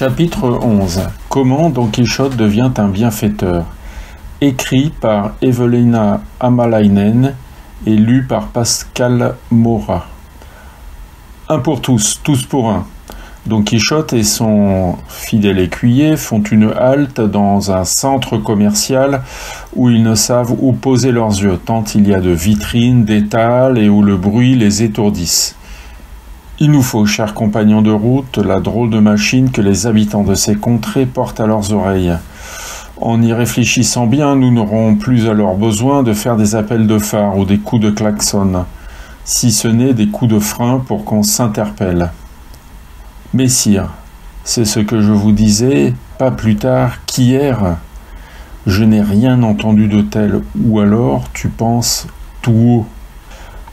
Chapitre 11 Comment Don Quichotte devient un bienfaiteur? Écrit par Evelina Amalainen et lu par Pascal Mora. Un pour tous, tous pour un. Don Quichotte et son fidèle écuyer font une halte dans un centre commercial où ils ne savent où poser leurs yeux, tant il y a de vitrines, d'étals et où le bruit les étourdisse. Il nous faut, chers compagnons de route, la drôle de machine que les habitants de ces contrées portent à leurs oreilles. En y réfléchissant bien, nous n'aurons plus alors besoin de faire des appels de phare ou des coups de klaxon, si ce n'est des coups de frein pour qu'on s'interpelle. Messire, c'est ce que je vous disais, pas plus tard qu'hier. Je n'ai rien entendu de tel, ou alors tu penses tout haut.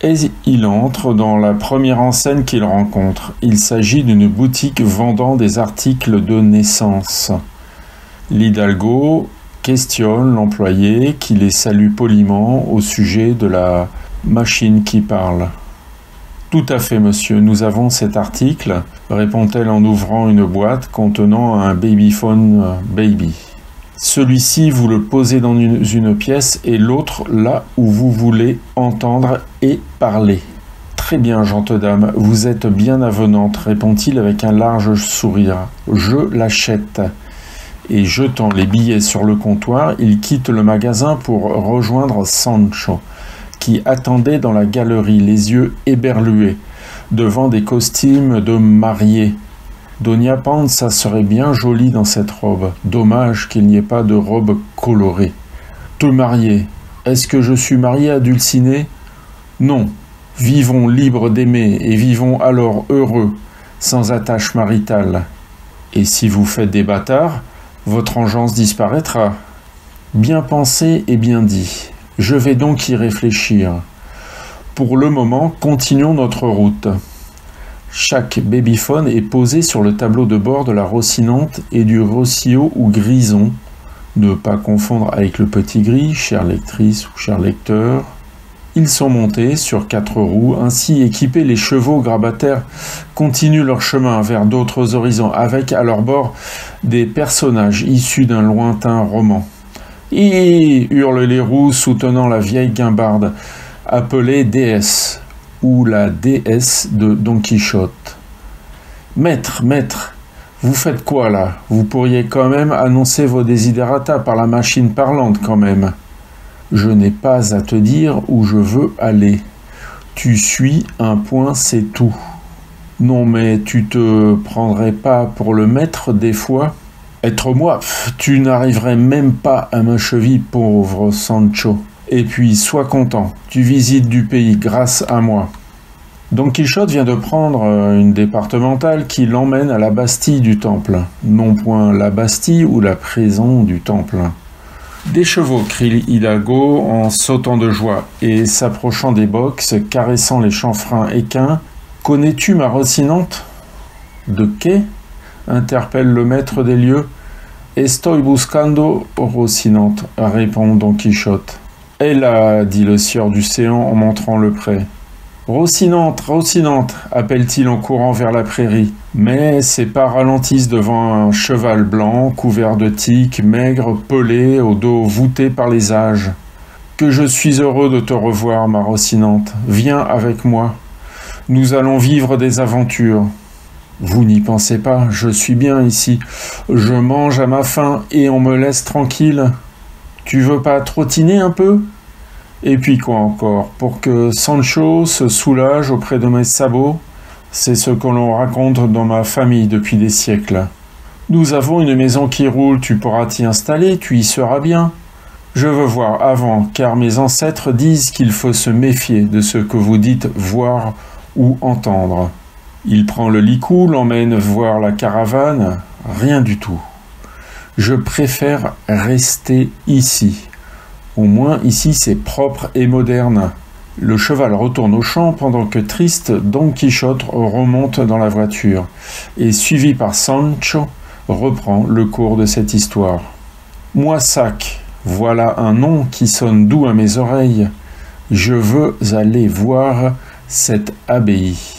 Et il entre dans la première enseigne qu'il rencontre. Il s'agit d'une boutique vendant des articles de naissance. L'Hidalgo questionne l'employé qui les salue poliment au sujet de la machine qui parle. Tout à fait, monsieur, nous avons cet article, répond-elle en ouvrant une boîte contenant un babyphone baby. Celui-ci, vous le posez dans une, pièce et l'autre là où vous voulez entendre et parler. Très bien, dame, vous êtes bien avenante, répond-il avec un large sourire. Je l'achète. Et jetant les billets sur le comptoir, il quitte le magasin pour rejoindre Sancho, qui attendait dans la galerie, les yeux éberlués, devant des costumes de mariés Donia Panza serait bien jolie dans cette robe. Dommage qu'il n'y ait pas de robe colorée. Te marier. Est-ce que je suis marié à Dulcinée? Non. Vivons libres d'aimer et vivons alors heureux, sans attache maritale. Et si vous faites des bâtards, votre engeance disparaîtra. Bien pensé et bien dit. Je vais donc y réfléchir. Pour le moment, continuons notre route. Chaque babyphone est posé sur le tableau de bord de la Rossinante et du Rossio ou Grison. Ne pas confondre avec le petit gris, chère lectrice ou cher lecteur. Ils sont montés sur quatre roues, ainsi équipés, les chevaux grabataires continuent leur chemin vers d'autres horizons, avec à leur bord des personnages issus d'un lointain roman. Hi hurlent les roues soutenant la vieille guimbarde, appelée déesse la déesse de Don Quichotte. Maître, maître, vous faites quoi là? Vous pourriez quand même annoncer vos desiderata par la machine parlante quand même. Je n'ai pas à te dire où je veux aller. Tu suis un point, c'est tout. Non mais tu te prendrais pas pour le maître des fois? Être moi, tu n'arriverais même pas à ma cheville, pauvre Sancho. Et puis, sois content, tu visites du pays grâce à moi. Don Quichotte vient de prendre euh, une départementale qui l'emmène à la Bastille du Temple, non point la Bastille ou la prison du Temple. Des chevaux, crie Hidalgo en sautant de joie et s'approchant des box, caressant les chanfreins équins. Connais-tu ma Rocinante? De quai? interpelle le maître des lieux. Estoy buscando Rocinante, répond Don Quichotte. Elle a, dit le sieur du Séant en montrant le pré. Rocinante, Rocinante, appelle-t-il en courant vers la prairie. Mais ses pas ralentissent devant un cheval blanc, couvert de tiques, maigre, pelé, au dos voûté par les âges. Que je suis heureux de te revoir, ma Rocinante. Viens avec moi. Nous allons vivre des aventures. Vous n'y pensez pas, je suis bien ici. Je mange à ma faim et on me laisse tranquille. Tu veux pas trottiner un peu? Et puis quoi encore? Pour que Sancho se soulage auprès de mes sabots C'est ce que l'on raconte dans ma famille depuis des siècles. Nous avons une maison qui roule, tu pourras t'y installer, tu y seras bien. Je veux voir avant, car mes ancêtres disent qu'il faut se méfier de ce que vous dites voir ou entendre. Il prend le licou, l'emmène voir la caravane, rien du tout. Je préfère rester ici. Au moins ici c'est propre et moderne. Le cheval retourne au champ pendant que triste Don Quichotte remonte dans la voiture et suivi par Sancho reprend le cours de cette histoire. Moissac, voilà un nom qui sonne doux à mes oreilles. Je veux aller voir cette abbaye.